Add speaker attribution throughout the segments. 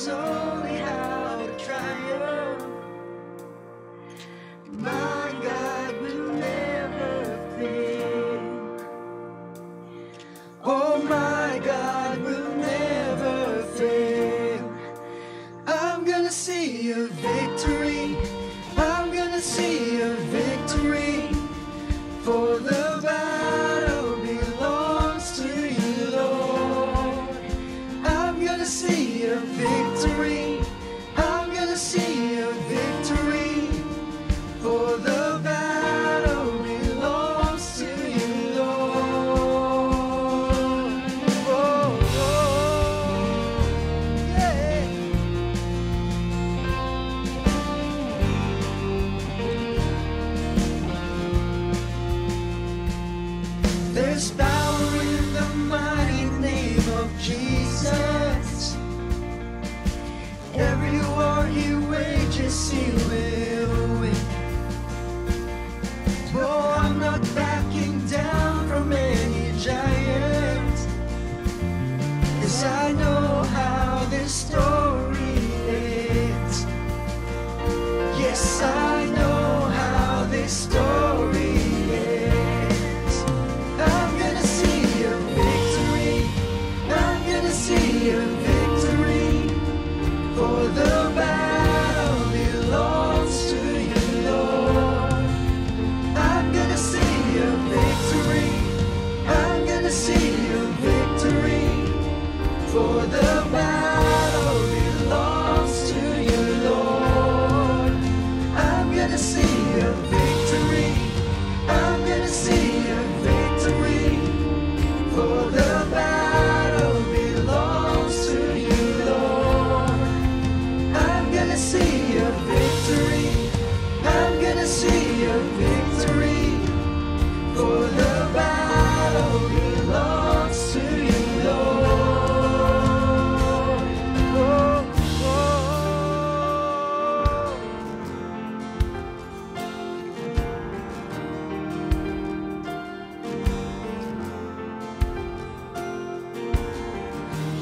Speaker 1: so it for the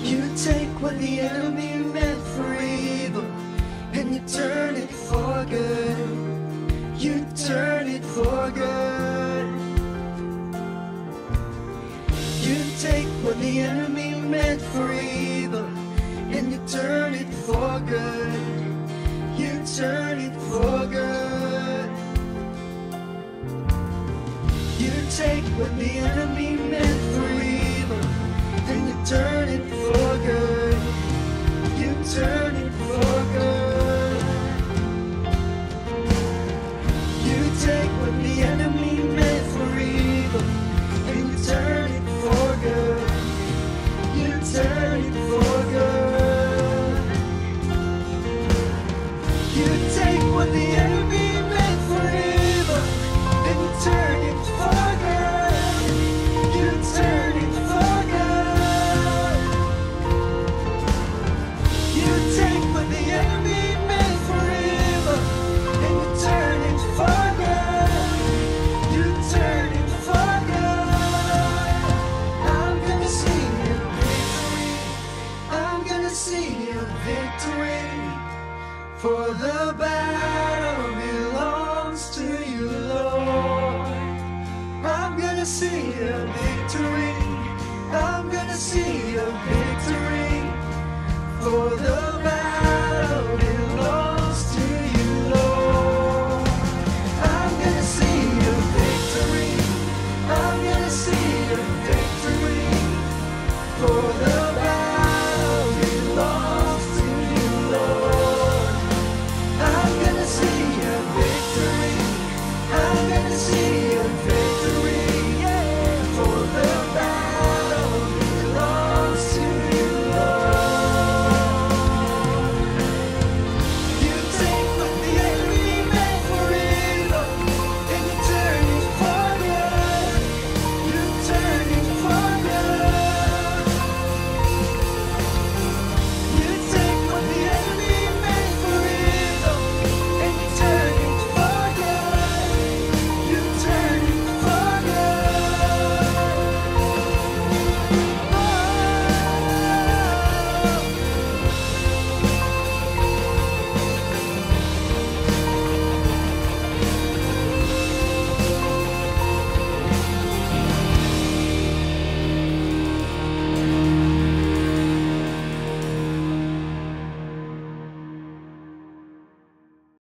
Speaker 1: You take what the enemy meant for evil and you turn it for good. You turn it for good. You take what the enemy meant for evil and you turn it for good. You turn it for good. You take what the enemy meant for evil and you turn it see a victory. I'm gonna see a victory for the